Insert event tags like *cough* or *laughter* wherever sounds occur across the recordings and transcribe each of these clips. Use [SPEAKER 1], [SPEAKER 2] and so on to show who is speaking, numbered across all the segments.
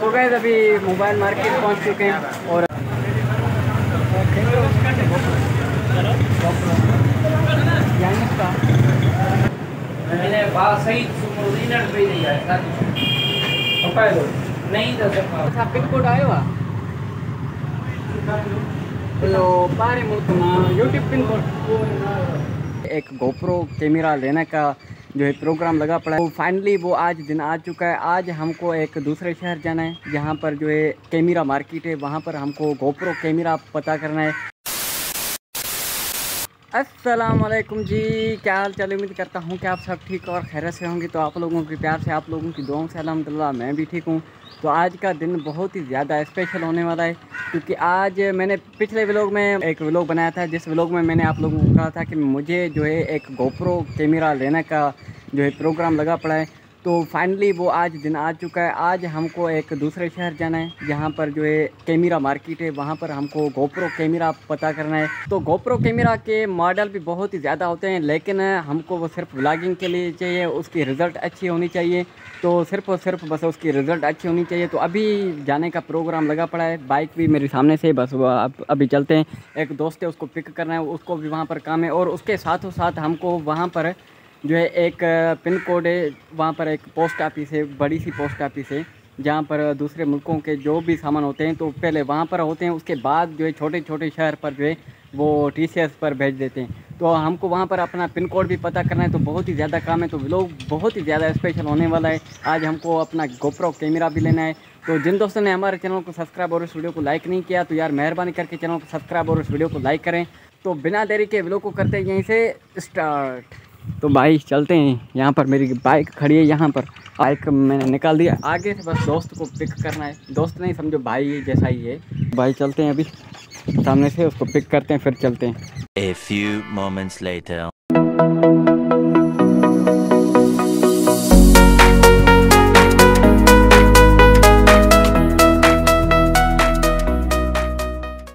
[SPEAKER 1] तो गए अभी मोबाइल मार्केट पहुँच चुके हैं और
[SPEAKER 2] मैंने बात सही ओरिजिनल नहीं आया नहीं तो सब
[SPEAKER 1] अच्छा पिन कोड आयो तो पारे मुल्क यूट्यूब पिन कोड। एक गोप्रो कैमरा लेने का जो है प्रोग्राम लगा पड़ा है। वो फाइनली वो आज दिन आ चुका है। आज हमको एक दूसरे शहर जाना है। जहाँ पर जो है कैमरा मार्केट है। वहाँ पर हमको गोप्रो कैमरा पता करना है। अस्सलाम वालेकुम जी। क्या हाल चाल उम्मीद करता हूँ कि आप सब ठीक और खैरत से होंगे। तो आप लोगों के प्यार से, आप लोगों की दुआओं से अलहमदिल्ला, मैं भी ठीक हूँ। तो आज का दिन बहुत ही ज़्यादा स्पेशल होने वाला है, क्योंकि आज मैंने पिछले व्लॉग में एक व्लॉग बनाया था। जिस व्लॉग में मैंने आप लोगों को कहा था कि मुझे जो है एक गोप्रो कैमरा लेने का जो है प्रोग्राम लगा पड़ा है। तो फाइनली वो आज दिन आ चुका है। आज हमको एक दूसरे शहर जाना है, जहाँ पर जो है कैमरा मार्केट है, वहाँ पर हमको गोप्रो कैमरा पता करना है। तो गोप्रो कैमरा के मॉडल भी बहुत ही ज़्यादा होते हैं, लेकिन हमको वो सिर्फ़ व्लॉगिंग के लिए चाहिए, उसकी रिज़ल्ट अच्छी होनी चाहिए। तो सिर्फ़ और सिर्फ़ बस उसकी रिज़ल्ट अच्छी होनी चाहिए। तो अभी जाने का प्रोग्राम लगा पड़ा है बाइक भी मेरे सामने से, बस अब, अभी चलते हैं। एक दोस्त है, उसको पिक करना है, उसको भी वहाँ पर काम है, और उसके साथों साथ हमको वहाँ पर जो है एक पिन कोड है, वहाँ पर एक पोस्ट ऑफ़िस है, बड़ी सी पोस्ट ऑफ़िस है, जहाँ पर दूसरे मुल्कों के जो भी सामान होते हैं तो पहले वहाँ पर होते हैं, उसके बाद जो है छोटे छोटे शहर पर जो है, वो टीसीएस पर भेज देते हैं। तो हमको वहाँ पर अपना पिन कोड भी पता करना है तो बहुत ही ज़्यादा काम है तो लोग बहुत ही ज़्यादा स्पेशल होने वाला है। आज हमको अपना गोप्रो कैमरा भी लेना है। तो जिन दोस्तों ने हमारे चैनल को सब्सक्राइब और इस वीडियो को लाइक नहीं किया तो यार मेहरबानी करके चैनल को सब्सक्राइब और इस वीडियो को लाइक करें। तो बिना देरी के व्लॉग को करते यहीं से स्टार्ट तो भाई चलते हैं। यहाँ पर मेरी बाइक खड़ी है यहाँ पर। बाइक मैंने निकाल दिया। आगे से बस दोस्त को पिक करना है। दोस्त नहीं समझो भाई जैसा ही है। भाई चलते हैं अभी। सामने से उसको पिक करते हैं फिर चलते हैं।
[SPEAKER 3] A few moments later.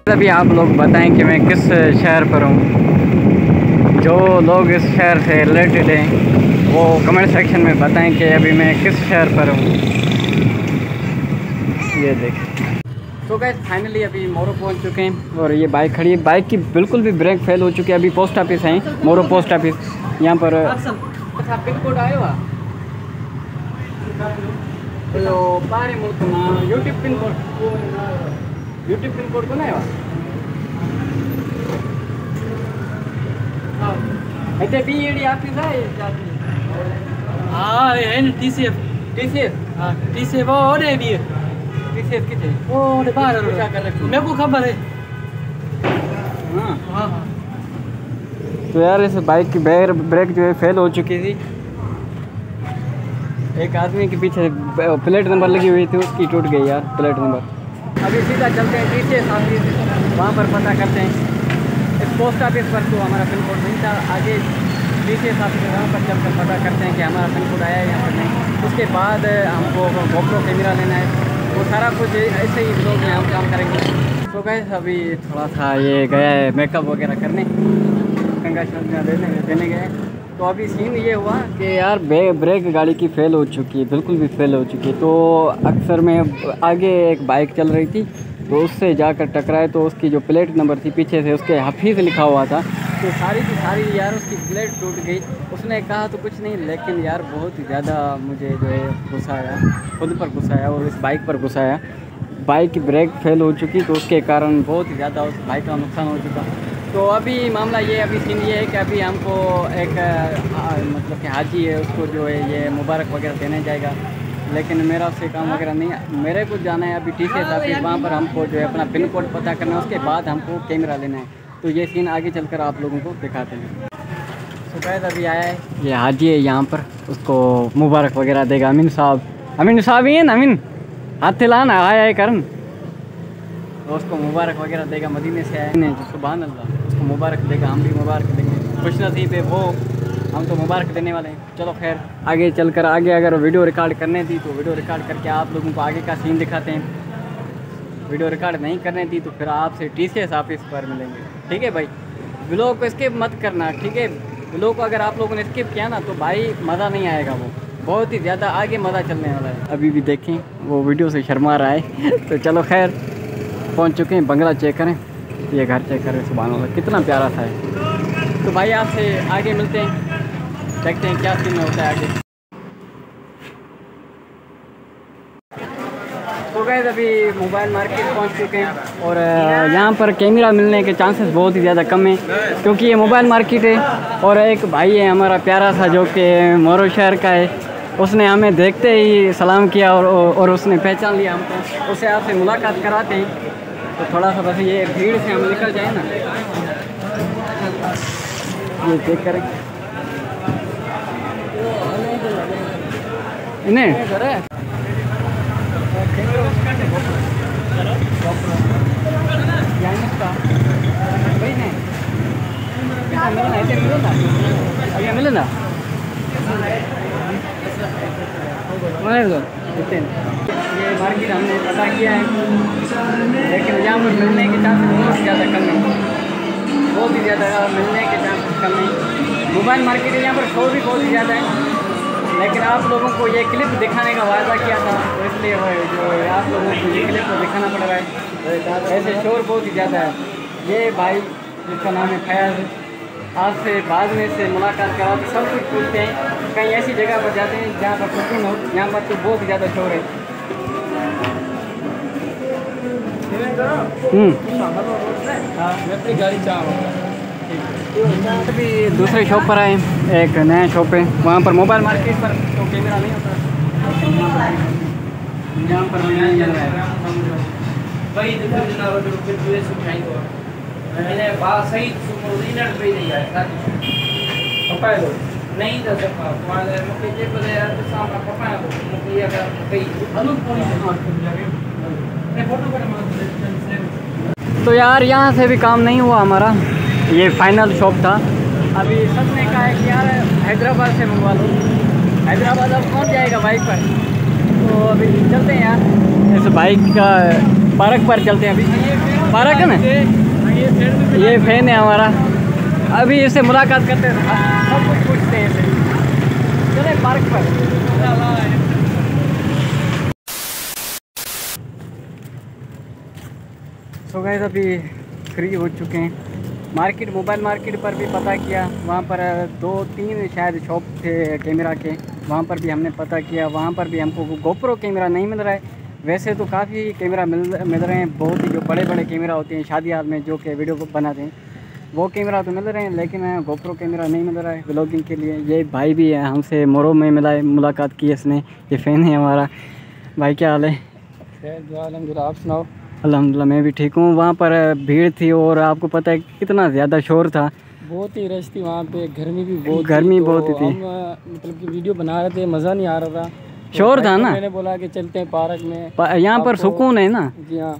[SPEAKER 1] अभी आप लोग बताएँ कि मैं किस शहर पर हूँ। जो लोग इस शहर से रिलेटेड हैं, वो कमेंट सेक्शन में बताएँ कि अभी मैं किस शहर पर हूँ। ये देख। तो गए फाइनली अभी मोरो पहुँच चुके हैं और ये बाइक खड़ी है। बाइक की बिल्कुल भी ब्रेक फेल हो चुकी है। अभी पोस्ट ऑफ़िस है मोरो पोस्ट ऑफ़िस यहाँ पर पिन कोड आयो तो YouTube pin code YouTube pin code कोण आहे అయితే BEd ఆఫీసా
[SPEAKER 4] Ah, é no TCF.
[SPEAKER 1] TCS
[SPEAKER 4] Ah, TCF, oh, onde é minha?
[SPEAKER 1] TCS किथे
[SPEAKER 4] Oh, onde para?
[SPEAKER 1] क्या कर रखी?
[SPEAKER 4] मेरे को खबर है
[SPEAKER 1] हाँ
[SPEAKER 4] हाँ हाँ
[SPEAKER 1] तो यार इस बाइक की बैर ब्रेक जो है फेल हो चुकी थी एक आदमी के पीछे प्लेट नंबर लगी हुई थी उसकी टूट गई यार प्लेट नंबर अभी सीधा चलते हैं टी सी एस ऑफिस वहाँ पर पता करते हैं इस पोस्ट ऑफ़िस पर तो हमारा पिन कोड नहीं था। आगे टी सी एस ऑफ़िस है वहाँ पर चलकर पता करते हैं कि हमारा पिन कोड आया है या फिर नहीं। उसके बाद हमको गोप्रो कैमरा लेना है। वो सारा कुछ ऐसे ही लोग हम काम करेंगे। तो गए अभी थोड़ा सा ये गया है मेकअप वगैरह करने। गंगा शंगा देने देने गए तो अभी सीन ये हुआ कि यार ब्रेक गाड़ी की फेल हो चुकी है। बिल्कुल भी फेल हो चुकी है। तो अक्सर में आगे एक बाइक चल रही थी। तो उससे जाकर टकराए तो उसकी जो प्लेट नंबर थी पीछे से उसके हफीज़ लिखा हुआ था। तो सारी की सारी यार उसकी प्लेट टूट गई। उसने कहा तो कुछ नहीं लेकिन यार बहुत ही ज़्यादा मुझे जो है गुस्सा आया। खुद पर गुस्सा आया और इस बाइक पर गुस्सा आया। बाइक की ब्रेक फेल हो चुकी तो उसके कारण बहुत ही ज़्यादा उस बाइक का नुकसान हो चुका। तो अभी मामला ये अभी सीन ये है कि अभी हमको एक आ, मतलब कि हाजी है उसको जो है ये मुबारक वगैरह देने जाएगा। लेकिन मेरा उससे काम वगैरह नहीं है। मेरे को जाना है अभी टी सी ऑफ़िस वहाँ पर हमको जो है अपना पिन कोड पता करना है, उसके बाद हमको कैमरा लेना है। तो ये सीन आगे चलकर आप लोगों को दिखाते हैं। सुबैद अभी आया है। ये हाजी है यहाँ पर, उसको मुबारक वगैरह देगा। अमीन साहब। अमीन साहब ही है ना, अमीन। हाथ लाना आया है करन तो उसको मुबारक वगैरह देगा, मदीने से आए ने सुबह अल्लाह। उसको मुबारक देगा, हम भी मुबारक देंगे। खुश नसीब है वो। हम तो मुबारक देने वाले हैं। चलो खैर, आगे चलकर, आगे अगर वीडियो रिकॉर्ड करने दी तो वीडियो रिकॉर्ड करके आप लोगों को आगे का सीन दिखाते हैं। वीडियो रिकॉर्ड नहीं करने दी तो फिर आपसे टी सी एस ऑफ़िस पर मिलेंगे। ठीक है भाई? ब्लॉग को स्किप मत करना, ठीक है? ब्लॉग को अगर आप लोगों ने स्किप किया ना तो भाई मज़ा नहीं आएगा वो। बहुत ही ज़्यादा आगे मज़ा चलने वाला है। अभी भी देखें, वो वीडियो से शर्मा रहा है। *laughs* तो चलो खैर, पहुँच चुके हैं, बंगला चेक करें। ये घर चेक करें सुबह कितना प्यारा है तो भाई आपसे आगे मिलते हैं। देखते हैं क्या सीन होता है आगे। तो गए अभी मोबाइल मार्केट पहुँच चुके हैं और यहाँ पर कैमरा मिलने के चांसेस बहुत ही ज़्यादा कम है, क्योंकि ये मोबाइल मार्केट है और एक भाई है हमारा प्यारा सा जो कि मोरो शहर का है। उसने हमें देखते ही सलाम किया और और उसने पहचान लिया हमको। उससे आपसे मुलाकात कराते हैं। तो थोड़ा सा बस ये भीड़ से हम निकल जाए ना। ये चेक करें इन्हें अभी मिले ना ये मार्केट हमने पता किया है लेकिन यहाँ पर मिलने के चांस बहुत ज़्यादा कम है बहुत ही ज़्यादा मिलने के चांस कम है मोबाइल मार्केट यहाँ पर शोर भी बहुत ही ज़्यादा है लेकिन आप लोगों को ये क्लिप दिखाने का वायदा किया था तो इसलिए जो है आप लोगों को ये क्लिप को दिखाना पड़ रहा है। ऐसे शोर बहुत ही ज़्यादा है। ये भाई जिसका नाम है फयाज आज से बाद में से मुलाकात करा तो सब कुछ पूछते हैं। कहीं ऐसी जगह पर जाते हैं जहाँ पर सुकून हो यहाँ पर तो बहुत ज़्यादा शोर है। हम्म। हाँ।
[SPEAKER 4] मैं अपनी गाड़ी चाहूँगा।
[SPEAKER 1] अभी दूसरे शॉप पर आए एक नया शॉप है। वहाँ पर मोबाइल मार्केट पर तो कैमरा नहीं होता। यहाँ पर
[SPEAKER 2] मैंने बात सही पे नहीं आया पप्पा लो नहीं यार सामने पप्पा लो ये
[SPEAKER 1] तो यार यहाँ से भी काम नहीं हुआ हमारा। ये फाइनल शॉप था। अभी सबने कहा है कि यार हैदराबाद से मंगवा लो। हैदराबाद अब कौन जाएगा बाइक पर? तो अभी चलते हैं यार। इस बाइक का पार्क पर चलते हैं अभी। पार्क है ना? ये फ़ैन है हमारा। अभी इससे मुलाकात करते हैं। सब कुछ पूछते हैं इसे। चले पार्क पर। सो गए अभी फ्री हो चुके हैं। मार्केट, मोबाइल मार्केट पर भी पता किया। वहाँ पर दो तीन शायद शॉप थे कैमरा के। वहाँ पर भी हमने पता किया। वहाँ पर भी हमको गोप्रो कैमरा नहीं मिल रहा है। वैसे तो काफ़ी कैमरा मिल मिल रहे हैं। बहुत ही जो बड़े बड़े कैमरा होते हैं शादी हाल में जो कि वीडियो बनाते हैं, वो कैमरा तो मिल रहे हैं, लेकिन गोप्रो कैमरा नहीं मिल रहा है ब्लॉगिंग के लिए। ये भाई भी है, हमसे मोरो में मिला, मुलाकात की इसने। ये फ़ैन है हमारा। भाई, क्या हाल है?
[SPEAKER 4] आप सुनाओ।
[SPEAKER 1] अल्हम्दुलिल्लाह मैं भी ठीक हूँ। वहाँ पर भीड़ थी और आपको पता है कितना ज़्यादा शोर था।
[SPEAKER 4] बहुत ही रश थी वहाँ पे गर्मी भी बहुत
[SPEAKER 1] गर्मी
[SPEAKER 4] तो
[SPEAKER 1] बहुत ही थी।
[SPEAKER 4] हम मतलब कि वीडियो बना रहे थे मज़ा नहीं आ रहा था। तो
[SPEAKER 1] शोर था ना?
[SPEAKER 4] मैंने बोला कि चलते हैं पार्क में।
[SPEAKER 1] प- यहाँ पर सुकून है ना?
[SPEAKER 4] जी हाँ।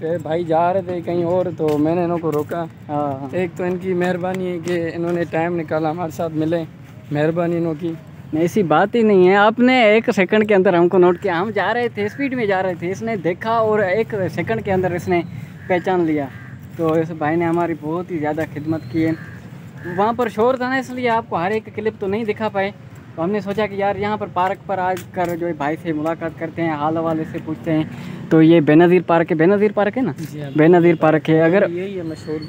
[SPEAKER 4] फिर भाई जा रहे थे कहीं और तो मैंने इनको रोका।
[SPEAKER 1] हाँ।
[SPEAKER 4] एक तो इनकी मेहरबानी है कि इन्होंने टाइम निकाला हमारे साथ मिले। मेहरबानी इन्हों की।
[SPEAKER 1] ऐसी बात ही नहीं है। आपने एक सेकंड के अंदर हमको नोट किया। हम जा रहे थे स्पीड में जा रहे थे। इसने देखा और एक सेकंड के अंदर इसने पहचान लिया। तो इस भाई ने हमारी बहुत ही ज़्यादा खिदमत की है। वहाँ पर शोर था ना, इसलिए आपको हर एक क्लिप तो नहीं दिखा पाए। तो हमने सोचा कि यार, यहाँ पर पार्क पर आज कर जो भाई से मुलाकात करते हैं, हाल हवाले से पूछते हैं। तो ये बेनज़ीर पार्क है बेनज़ीर पार्क है ना?
[SPEAKER 4] हाँ।
[SPEAKER 1] बेनज़ीर पार्क है। अगर
[SPEAKER 4] यही है मशहूर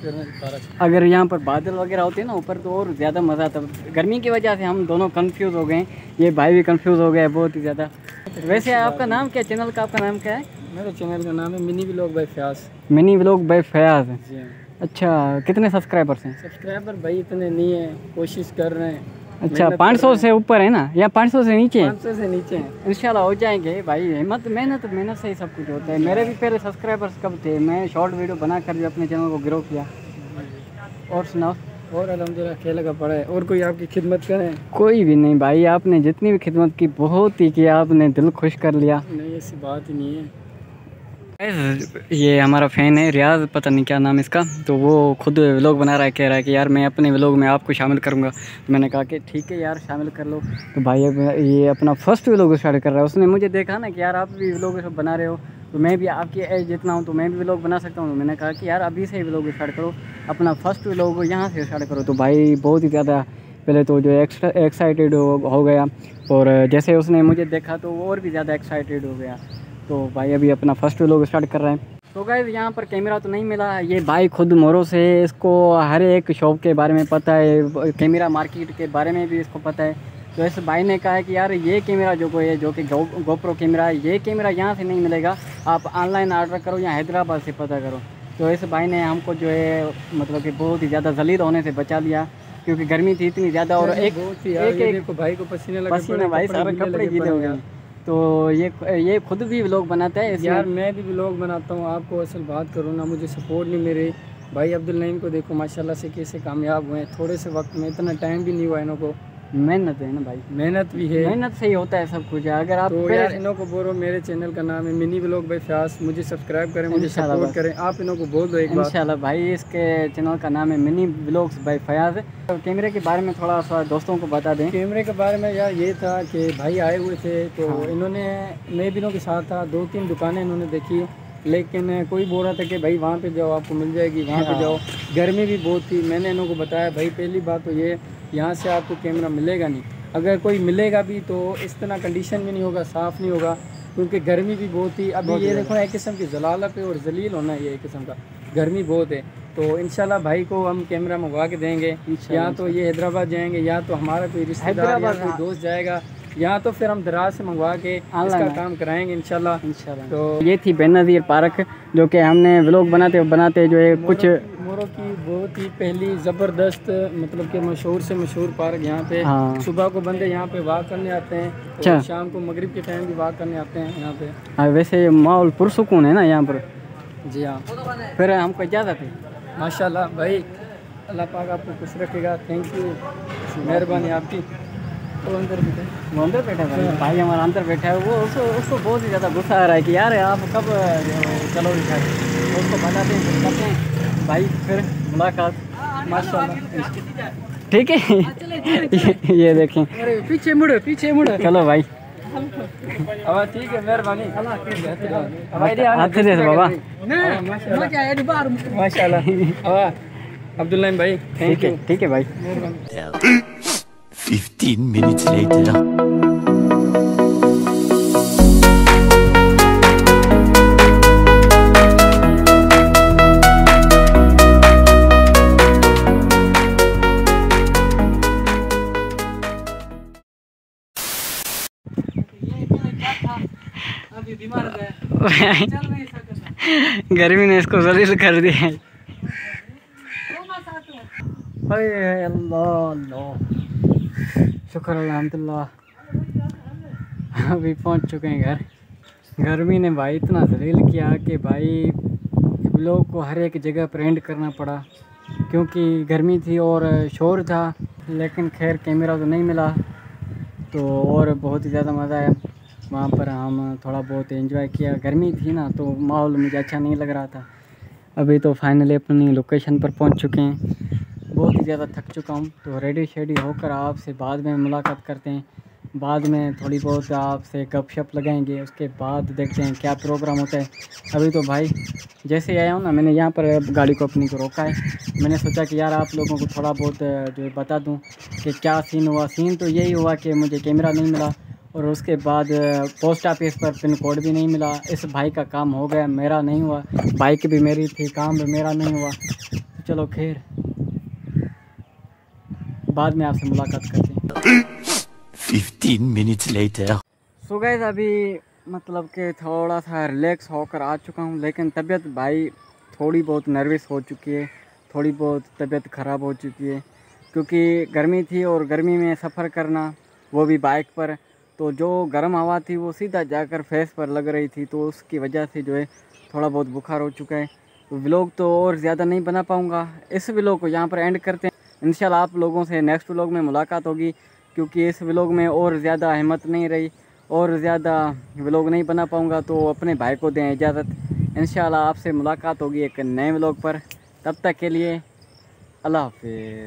[SPEAKER 4] पार्क।
[SPEAKER 1] अगर यहाँ पर बादल वगैरह होते हैं ना ऊपर तो और ज़्यादा मज़ा आता गर्मी की वजह से हम दोनों कंफ्यूज हो गए ये भाई भी कंफ्यूज हो गया बहुत ही ज़्यादा। वैसे आपका नाम क्या चैनल का आपका नाम क्या है?
[SPEAKER 4] मेरे चैनल का नाम है mini vlog
[SPEAKER 1] by Fayaz mini vlog
[SPEAKER 4] by Fayaz
[SPEAKER 1] अच्छा कितने सब्सक्राइबर्स हैं?
[SPEAKER 4] सब्सक्राइबर भाई इतने नहीं है कोशिश कर रहे हैं।
[SPEAKER 1] अच्छा 500 से ऊपर है ना? या 500 से नीचे? है
[SPEAKER 4] पाँच सौ से नीचे। हैं
[SPEAKER 1] इंशाल्लाह हो जाएँगे भाई हिम्मत मेहनत मेहनत से ही सब कुछ होता है। मेरे भी पहले सब्सक्राइबर्स कब थे मैं शॉर्ट वीडियो बनाकर जो अपने चैनल को ग्रो किया। और सुनाओ।
[SPEAKER 4] और अलहमदिल्ला खेल का पड़ा है? और कोई आपकी खिदमत करें?
[SPEAKER 1] कोई भी नहीं भाई आपने जितनी भी खिदमत की बहुत ही किया आपने दिल खुश कर लिया।
[SPEAKER 4] नहीं ऐसी बात ही नहीं है।
[SPEAKER 1] ये हमारा फ़ैन है रियाज पता नहीं क्या नाम इसका। तो वो खुद व्लॉग बना रहा है कह रहा है कि यार मैं अपने व्लॉग में आपको शामिल करूँगा। तो मैंने कहा कि ठीक है यार शामिल कर लो। तो भाई अब ये अपना फ़र्स्ट व्लॉग स्टार्ट कर रहा है। उसने मुझे देखा ना कि यार आप भी व्लॉग बना रहे हो। तो मैं भी आपकी एज जितना हूँ तो मैं भी व्लॉग बना सकता हूँ। तो मैंने कहा कि यार अभी से ही व्लॉग स्टार्ट करो। अपना फ़र्स्ट व्लॉग यहाँ से स्टार्ट करो। तो भाई बहुत ही ज़्यादा पहले तो जो एक्साइटेड हो, गया। और जैसे उसने मुझे देखा तो और भी ज़्यादा एक्साइटेड हो गया। तो भाई अभी अपना फ़र्स्ट व्लॉग स्टार्ट कर रहे हैं। तो गाइज़ यहाँ पर कैमरा तो नहीं मिला ये भाई खुद मोरो से इसको हर एक शॉप के बारे में पता है कैमरा मार्केट के बारे में भी इसको पता है। तो इस भाई ने कहा है कि यार ये कैमरा जो कोई है जो कि गो गोप्रो कैमरा है ये कैमरा यहाँ से नहीं मिलेगा। आप ऑनलाइन ऑर्डर करो या हैदराबाद से पता करो। तो इस भाई ने हमको जो है मतलब कि बहुत ही ज़्यादा जलील होने से बचा लिया क्योंकि गर्मी थी इतनी ज़्यादा और एक एक
[SPEAKER 4] ये
[SPEAKER 1] एक
[SPEAKER 4] भाई को पसीने लगे
[SPEAKER 1] पसीने भाई सारे कपड़े गीले हो गए। तो ये ये खुद भी व्लॉग बनाते हैं
[SPEAKER 4] यार, मैं भी व्लॉग बनाता हूँ, आपको असल बात करूँ ना, मुझे सपोर्ट नहीं मेरे भाई अब्दुल नईम को देखो, माशाल्लाह से कैसे कामयाब हुए हैं। थोड़े से वक्त में, इतना टाइम भी नहीं हुआ इन्हों को
[SPEAKER 1] मेहनत है ना भाई?
[SPEAKER 4] मेहनत भी है।
[SPEAKER 1] मेहनत से ही होता है सब कुछ। अगर आप
[SPEAKER 4] तो यार इनको को बोलो मेरे चैनल का नाम है मिनी ब्लॉग बाई फ्यास मुझे सब्सक्राइब करें मुझे सपोर्ट करें। आप इनको को बोल दो एक बार।
[SPEAKER 1] इंशाल्लाह भाई इसके चैनल का नाम है मिनी ब्लॉग्स बाय फयाज। तो कैमरे के बारे में थोड़ा सा दोस्तों को बता दें।
[SPEAKER 4] कैमरे के बारे में यार ये था कि भाई आए हुए थे तो
[SPEAKER 1] हाँ।
[SPEAKER 4] इन्होंने मैं भी इनके साथ था दो तीन दुकानें इन्होंने देखी। लेकिन कोई बोल रहा था कि भाई वहाँ पे जाओ आपको मिल जाएगी वहाँ पे
[SPEAKER 1] हाँ।
[SPEAKER 4] जाओ। गर्मी भी बहुत थी मैंने इन्हों को बताया भाई पहली बात तो ये यहाँ से आपको कैमरा मिलेगा नहीं अगर कोई मिलेगा भी तो इस तरह कंडीशन भी नहीं होगा साफ़ नहीं होगा क्योंकि गर्मी भी बहुत ही अभी ये। देखो एक किस्म की जलालत है और जलील होना है ये एक किस्म का गर्मी बहुत है तो इन भाई को हम कैमरा मंगवा के देंगे या तो ये हैदराबाद जाएँगे या तो हमारा कोई रिश्तेदार या कोई
[SPEAKER 1] हाँ।
[SPEAKER 4] दोस्त जाएगा या तो फिर हम दराज से मंगवा के इसका। काम कराएँगे इंशाल्लाह।
[SPEAKER 1] इंशाल्लाह।
[SPEAKER 4] तो
[SPEAKER 1] ये थी बेनज़ीर पार्क जो कि हमने व्लॉग बनाते बनाते जो है कुछ
[SPEAKER 4] मोरो की बहुत ही पहली ज़बरदस्त मतलब कि मशहूर से मशहूर पार्क यहाँ पे।
[SPEAKER 1] हाँ।
[SPEAKER 4] सुबह को बंदे यहाँ पे वाक करने आते हैं
[SPEAKER 1] अच्छा।
[SPEAKER 4] और शाम को मगरिब के टाइम भी वाक करने आते हैं यहाँ पे।
[SPEAKER 1] हाँ, वैसे माहौल पुरसकून है ना यहाँ पर।
[SPEAKER 4] जी हाँ।
[SPEAKER 1] फिर हमको इजाज़त है।
[SPEAKER 4] माशाल्लाह भाई अल्लाह पाक आपको खुश रखेगा। थैंक यू मेहरबानी आपकी। अंदर
[SPEAKER 1] वो अंदर बैठा है भाई भाई हमारा अंदर बैठा है वो उसको उसको बहुत ही ज़्यादा गुस्सा आ रहा है कि यार आप कब चलो उसको बताते हैं करते हैं। भाई फिर मुलाकात।
[SPEAKER 4] माशाल्लाह।
[SPEAKER 1] ठीक है? ये, ये देखें।
[SPEAKER 4] अरे पीछे मुड़ो पीछे मुड़ो।
[SPEAKER 1] चलो भाई।
[SPEAKER 4] अब ठीक है मेहरबानी।
[SPEAKER 1] हाथ दे बाबा।
[SPEAKER 4] माशाल्लाह। अब अब्दुल्ला भाई
[SPEAKER 1] ठीक है ठीक है भाई।
[SPEAKER 4] मेहरबानी।
[SPEAKER 3] 15 minutes later.
[SPEAKER 1] गर्मी ने इसको जलील कर दिया है अरे अल्लाह अल्लाह शुक्र अल्हम्दुलिल्लाह। अभी पहुँच चुके हैं घर। गर्मी ने भाई इतना जलील किया कि भाई लोग को हर एक जगह पर एंड करना पड़ा। क्योंकि गर्मी थी और शोर था, लेकिन खैर कैमरा तो नहीं मिला। तो और बहुत ही ज़्यादा मज़ा आया। वहाँ पर हम थोड़ा बहुत एंजॉय किया। गर्मी थी ना तो माहौल मुझे अच्छा नहीं लग रहा था। अभी तो फाइनली अपनी लोकेशन पर पहुँच चुके हैं। बहुत ही ज़्यादा थक चुका हूँ। तो रेडी शेडी होकर आपसे बाद में मुलाकात करते हैं। बाद में थोड़ी बहुत आपसे गपशप लगाएँगे, उसके बाद देखते हैं क्या प्रोग्राम होता है। अभी तो भाई, जैसे ही आया हूँ ना, मैंने यहाँ पर गाड़ी को अपनी को रोका है। मैंने सोचा कि यार आप लोगों को थोड़ा बहुत जो बता दूँ कि क्या सीन हुआ। सीन तो यही हुआ कि मुझे कैमरा नहीं मिला और उसके बाद पोस्ट ऑफ़िस पर पिन कोड भी नहीं मिला। इस भाई का काम हो गया, मेरा नहीं हुआ। बाइक भी मेरी थी, काम भी मेरा नहीं हुआ। तो चलो खैर बाद में आपसे मुलाकात करते हैं।
[SPEAKER 3] 15 minutes later.
[SPEAKER 1] सो गए अभी मतलब कि थोड़ा सा रिलैक्स होकर आ चुका हूँ लेकिन तबीयत भाई थोड़ी बहुत नर्वस हो चुकी है थोड़ी बहुत तबीयत ख़राब हो चुकी है क्योंकि गर्मी थी और गर्मी में सफ़र करना वो भी बाइक पर तो जो गर्म हवा थी वो सीधा जाकर फेस पर लग रही थी तो उसकी वजह से जो है थोड़ा बहुत बुखार हो चुका है। तो व्लॉग तो और ज़्यादा नहीं बना पाऊँगा इस व्लॉग को यहाँ पर एंड करते हैं। इंशाल्लाह आप लोगों से नेक्स्ट व्लॉग में मुलाकात होगी, क्योंकि इस व्लॉग में और ज़्यादा हिम्मत नहीं रही, और ज़्यादा व्लॉग नहीं बना पाऊँगा तो अपने भाई को दें इजाज़त। इंशाल्लाह आपसे मुलाकात होगी एक नए व्लॉग पर। तब तक के लिए अल्लाह हाफिज़।